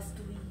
was doing